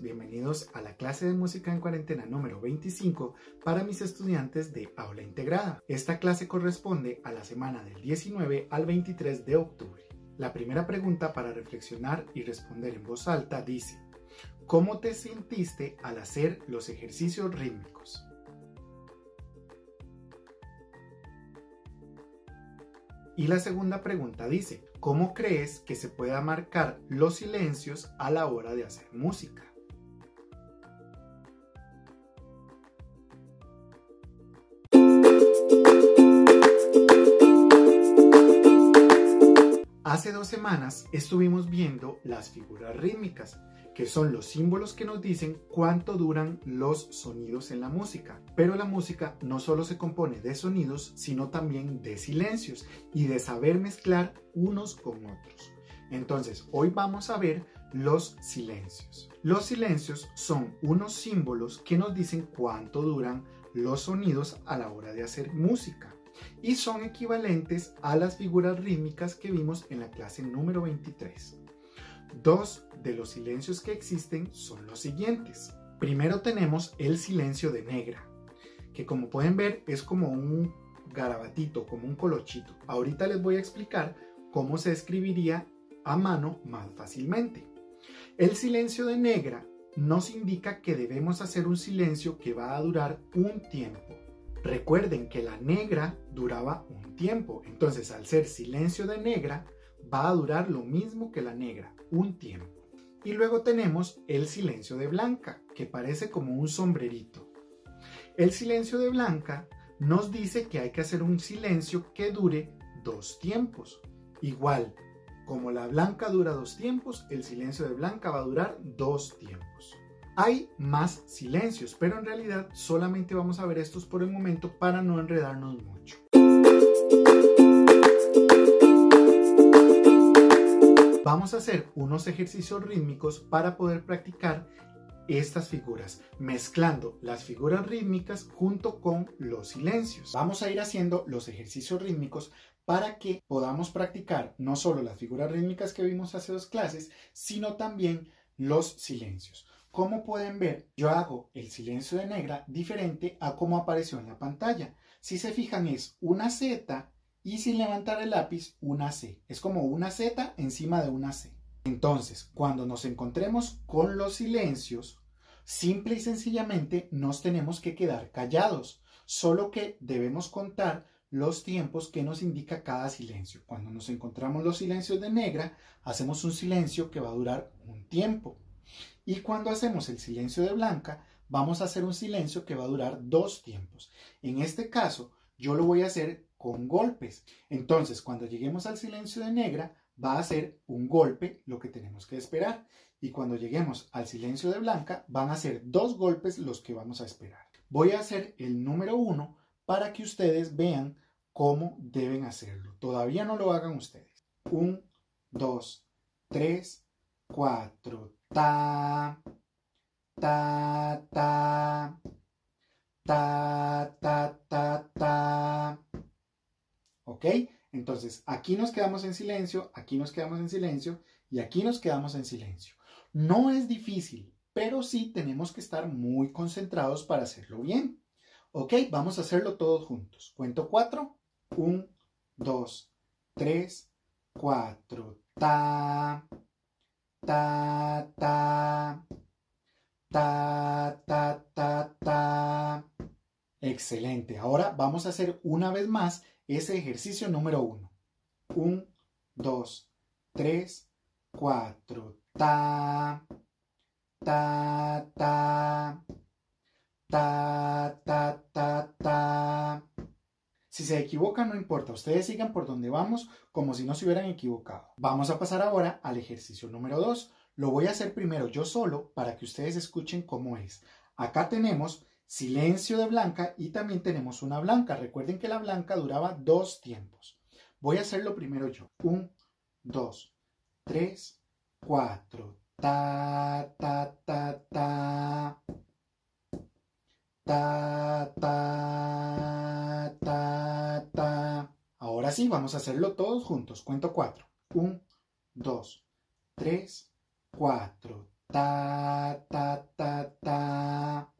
bienvenidos a la clase de música en cuarentena número 25 para mis estudiantes de aula integrada. Esta clase corresponde a la semana del 19 al 23 de octubre. La primera pregunta para reflexionar y responder en voz alta dice, ¿cómo te sentiste al hacer los ejercicios rítmicos? Y la segunda pregunta dice, ¿cómo crees que se pueda marcar los silencios a la hora de hacer música? Hace dos semanas estuvimos viendo las figuras rítmicas que son los símbolos que nos dicen cuánto duran los sonidos en la música. Pero la música no solo se compone de sonidos, sino también de silencios y de saber mezclar unos con otros. Entonces, hoy vamos a ver los silencios. Los silencios son unos símbolos que nos dicen cuánto duran los sonidos a la hora de hacer música y son equivalentes a las figuras rítmicas que vimos en la clase número 23. Dos de los silencios que existen son los siguientes. Primero tenemos el silencio de negra, que como pueden ver es como un garabatito, como un colochito. Ahorita les voy a explicar cómo se escribiría a mano más fácilmente. El silencio de negra nos indica que debemos hacer un silencio que va a durar un tiempo. Recuerden que la negra duraba un tiempo, entonces al ser silencio de negra va a durar lo mismo que la negra, un tiempo. Y luego tenemos el silencio de Blanca, que parece como un sombrerito. El silencio de Blanca nos dice que hay que hacer un silencio que dure dos tiempos. Igual, como la blanca dura dos tiempos, el silencio de Blanca va a durar dos tiempos. Hay más silencios, pero en realidad solamente vamos a ver estos por el momento para no enredarnos mucho. Vamos a hacer unos ejercicios rítmicos para poder practicar estas figuras, mezclando las figuras rítmicas junto con los silencios. Vamos a ir haciendo los ejercicios rítmicos para que podamos practicar no solo las figuras rítmicas que vimos hace dos clases, sino también los silencios. Como pueden ver, yo hago el silencio de negra diferente a como apareció en la pantalla. Si se fijan es una Z y sin levantar el lápiz una C. Es como una Z encima de una C. Entonces, cuando nos encontremos con los silencios, simple y sencillamente nos tenemos que quedar callados, solo que debemos contar los tiempos que nos indica cada silencio. Cuando nos encontramos los silencios de negra, hacemos un silencio que va a durar un tiempo. Y cuando hacemos el silencio de blanca, vamos a hacer un silencio que va a durar dos tiempos. En este caso, yo lo voy a hacer con golpes. Entonces, cuando lleguemos al silencio de negra, va a ser un golpe lo que tenemos que esperar. Y cuando lleguemos al silencio de blanca, van a ser dos golpes los que vamos a esperar. Voy a hacer el número uno para que ustedes vean cómo deben hacerlo. Todavía no lo hagan ustedes. Un, dos, tres, cuatro. Ta, ta, ta, ta, ta, ta, ta. ¿Ok? Entonces, aquí nos quedamos en silencio, aquí nos quedamos en silencio y aquí nos quedamos en silencio. No es difícil, pero sí tenemos que estar muy concentrados para hacerlo bien. ¿Ok? Vamos a hacerlo todos juntos. Cuento cuatro. Un, dos, tres, cuatro. Ta, ta, ta, ta, ta, ta, ta. Excelente. Ahora vamos a hacer una vez más ese ejercicio número uno. Un, dos, tres, cuatro. Ta, ta, ta, ta, ta, ta, ta. Si se equivocan, no importa, ustedes sigan por donde vamos como si no se hubieran equivocado. Vamos a pasar ahora al ejercicio número dos. Lo voy a hacer primero yo solo para que ustedes escuchen cómo es. Acá tenemos silencio de blanca y también tenemos una blanca. Recuerden que la blanca duraba dos tiempos. Voy a hacerlo primero yo. Un, dos, tres, cuatro. Ta, ta, ta, ta. Ta, ta, ta, ta. Ahora sí, vamos a hacerlo todos juntos. Cuento cuatro. Un, dos, tres, cuatro. ta, ta, ta, ta,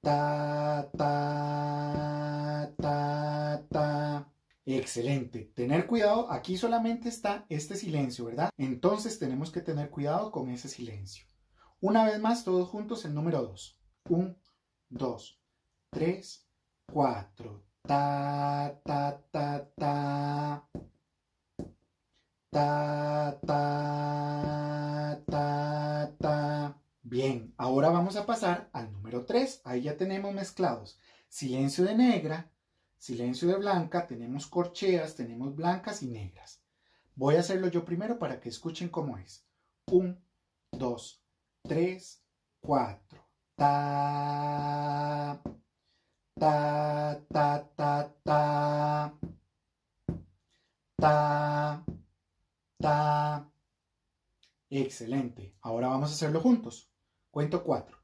ta, ta, ta, ta. Excelente. Tener cuidado, aquí solamente está este silencio, ¿verdad? Entonces tenemos que tener cuidado con ese silencio. Una vez más, todos juntos, el número 2. 1, 2, 3, 4. Ta, ta, ta, ta. Ta, ta, ta, ta. Bien, ahora vamos a pasar al número 3. Ahí ya tenemos mezclados silencio de negra, silencio de blanca, tenemos corcheas, tenemos blancas y negras. Voy a hacerlo yo primero para que escuchen cómo es. 1, 2, 3, 4. Ta, ta, ta, ta, ta. Ta, ta. Excelente. Ahora vamos a hacerlo juntos. Cuento cuatro.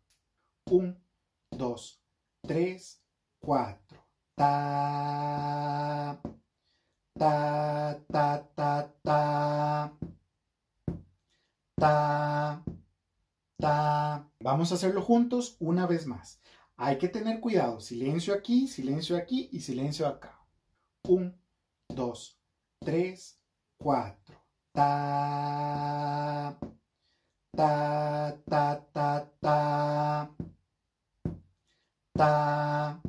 Un, dos, tres, cuatro. Ta, ta, Vamos a hacerlo juntos una vez más. Hay que tener cuidado. Silencio aquí, silencio aquí y silencio acá. Un, dos, tres, cuatro. Ta, ta, ta, ta, ta. Ta,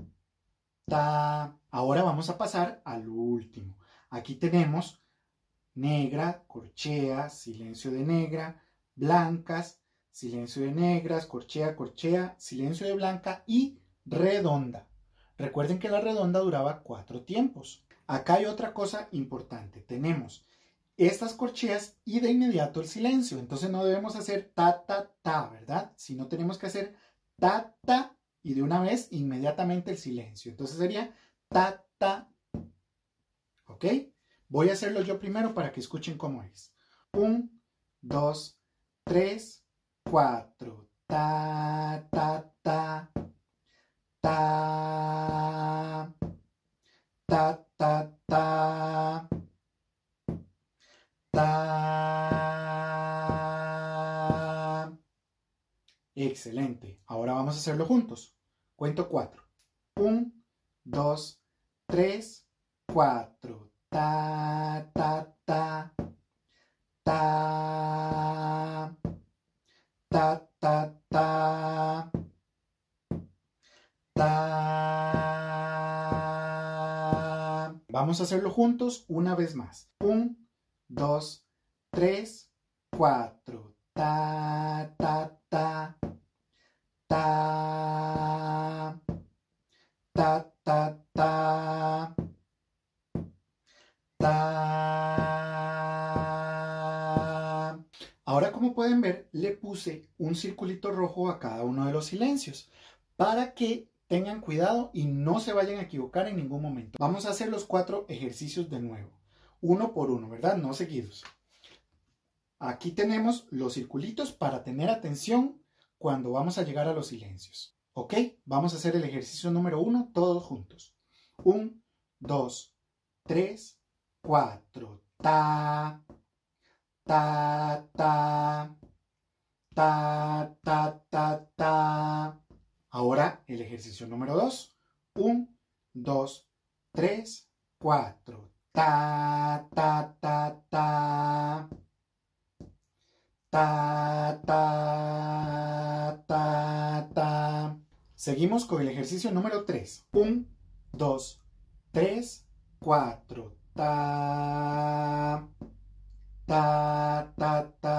ta. Ahora vamos a pasar al último. Aquí tenemos negra, corchea, silencio de negra, blancas, silencio de negras, corchea, corchea, silencio de blanca y redonda. Recuerden que la redonda duraba cuatro tiempos. Acá hay otra cosa importante. Tenemos estas corcheas y de inmediato el silencio. Entonces no debemos hacer ta, ta, ta, ¿verdad? Sino tenemos que hacer ta, ta y de una vez inmediatamente el silencio. Entonces sería ta, ta. ¿Ok? Voy a hacerlo yo primero para que escuchen cómo es. Un, dos, tres, cuatro. Ta, ta, ta. Ta, ta, ta, ta. Excelente. Ahora vamos a hacerlo juntos. Cuento cuatro. Un, dos, tres, cuatro. Ta, ta, Vamos a hacerlo juntos una vez más. Un, dos, tres, cuatro. Ta, ta, ta. Ta. Ta, ta, ta. Ta. Ahora, como pueden ver, le puse un circulito rojo a cada uno de los silencios para que tengan cuidado y no se vayan a equivocar en ningún momento. Vamos a hacer los cuatro ejercicios de nuevo uno por uno, ¿verdad? No seguidos. Aquí tenemos los circulitos para tener atención cuando vamos a llegar a los silencios. ¿Ok? Vamos a hacer el ejercicio número uno todos juntos. Un, dos, tres, cuatro. Ta, ta, ta, ta, ta, ta, ta. Ahora el ejercicio número dos. Un, dos, tres, cuatro. Ta, ta, ta, ta. Ta, ta, ta, ta. Seguimos con el ejercicio número 3. 1, 2, 3, 4. Ta, ta, ta, ta, ta.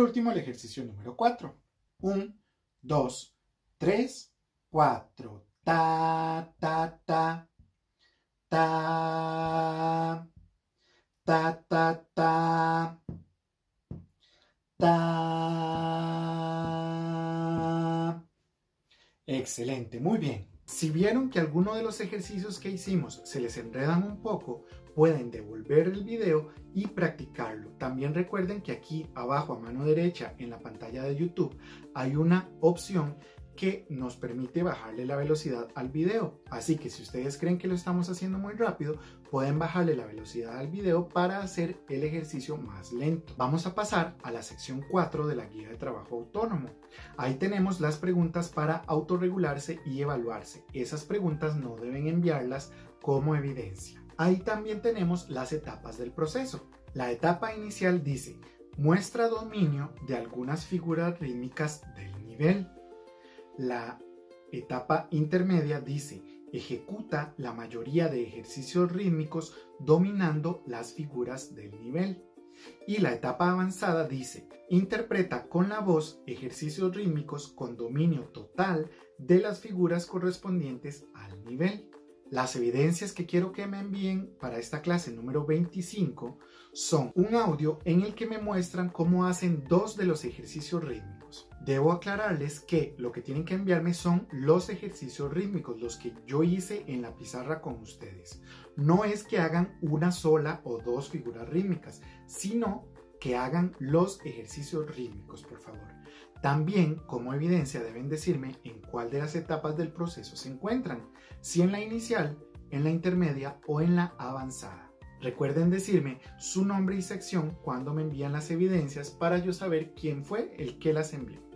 Por último el ejercicio número 4. 1, 2, 3, 4. Ta, ta, ta. Ta. Ta, ta, ta. Ta. Excelente, muy bien. Si vieron que alguno de los ejercicios que hicimos se les enredan un poco, pueden devolver el video y practicarlo. También recuerden que aquí abajo a mano derecha en la pantalla de YouTube hay una opción que nos permite bajarle la velocidad al video. Así que si ustedes creen que lo estamos haciendo muy rápido, pueden bajarle la velocidad al video para hacer el ejercicio más lento. Vamos a pasar a la sección 4 de la guía de trabajo autónomo. Ahí tenemos las preguntas para autorregularse y evaluarse. Esas preguntas no deben enviarlas como evidencia. Ahí también tenemos las etapas del proceso. La etapa inicial dice, muestra dominio de algunas figuras rítmicas del nivel. La etapa intermedia dice, ejecuta la mayoría de ejercicios rítmicos dominando las figuras del nivel. Y la etapa avanzada dice, interpreta con la voz ejercicios rítmicos con dominio total de las figuras correspondientes al nivel. Las evidencias que quiero que me envíen para esta clase número 25 son un audio en el que me muestran cómo hacen dos de los ejercicios rítmicos. Debo aclararles que lo que tienen que enviarme son los ejercicios rítmicos, los que yo hice en la pizarra con ustedes. No es que hagan una sola o dos figuras rítmicas, sino que hagan los ejercicios rítmicos, por favor. También, como evidencia, deben decirme en cuál de las etapas del proceso se encuentran, si en la inicial, en la intermedia o en la avanzada. Recuerden decirme su nombre y sección cuando me envían las evidencias para yo saber quién fue el que las envió.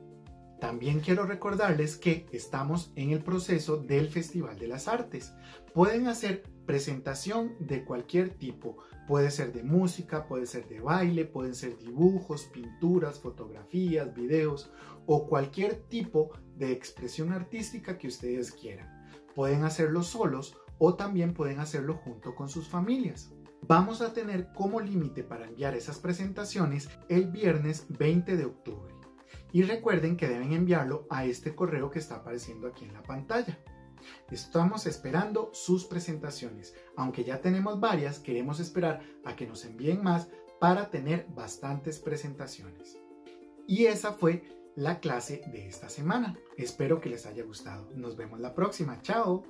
También quiero recordarles que estamos en el proceso del Festival de las Artes. Pueden hacer presentación de cualquier tipo. Puede ser de música, puede ser de baile, pueden ser dibujos, pinturas, fotografías, videos o cualquier tipo de expresión artística que ustedes quieran. Pueden hacerlo solos o también pueden hacerlo junto con sus familias. Vamos a tener como límite para enviar esas presentaciones el viernes 20 de octubre. Y recuerden que deben enviarlo a este correo que está apareciendo aquí en la pantalla. Estamos esperando sus presentaciones. Aunque ya tenemos varias, queremos esperar a que nos envíen más para tener bastantes presentaciones. Y esa fue la clase de esta semana. Espero que les haya gustado. Nos vemos la próxima. Chao.